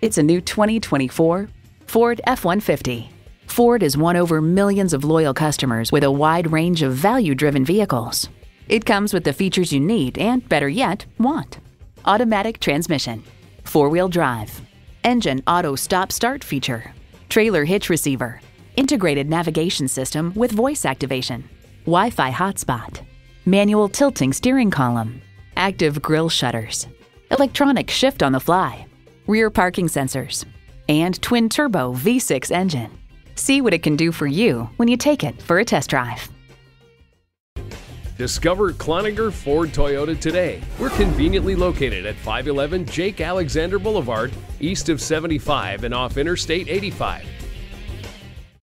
It's a new 2024 Ford F-150. Ford has won over millions of loyal customers with a wide range of value-driven vehicles. It comes with the features you need and, better yet, want. Automatic transmission, four-wheel drive, engine auto stop-start feature, trailer hitch receiver, integrated navigation system with voice activation, Wi-Fi hotspot, manual tilting steering column, active grille shutters, electronic shift on the fly, rear parking sensors, and twin turbo V6 engine. See what it can do for you when you take it for a test drive. Discover Cloninger Ford Toyota today. We're conveniently located at 511 Jake Alexander Boulevard, east of 75 and off Interstate 85.